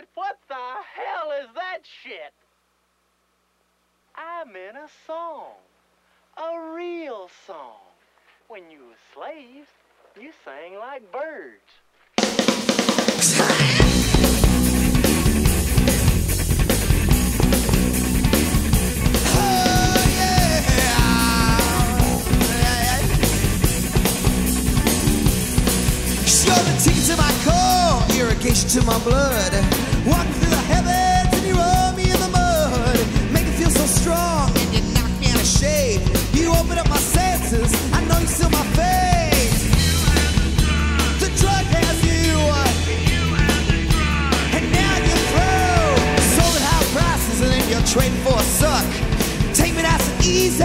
David, what the hell is that shit? I'm in a song. A real song. When you were slaves, you sang like birds. You're the ticket to my core, irrigation to my blood. Walking through the heavens and you roll me in the mud. Make it feel so strong and you knock me out of shape. You open up my senses, I know you seal my fate. The drug has you, and now you're through. Sold at high prices and then you're trading for a suck. Take me nice and easy,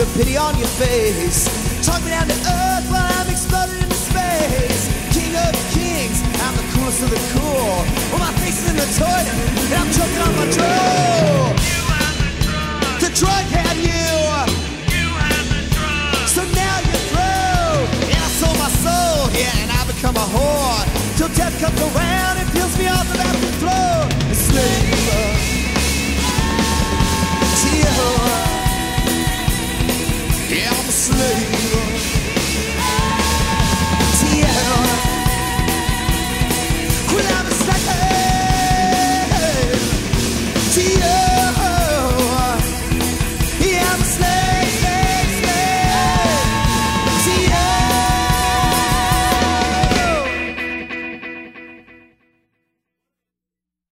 the pity on your face. Talk me down to earth while I'm exploding into space. King of kings, I'm the coolest of the cool. Well, my face is in the toilet, and I'm choking on my drug. The drug had you. So now you're through. And I sold my soul, yeah, and I become a whore. Till death comes around and see you.